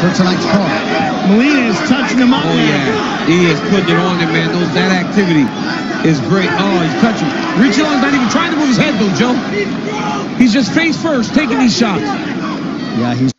for tonight's call. Molina is touching him up Oh, yeah. He is putting it on him, man. Those, that activity is great. Oh, he's touching. Richie Long's not even trying to move his head, though, Joe. He's just face first, taking these shots. Yeah, he's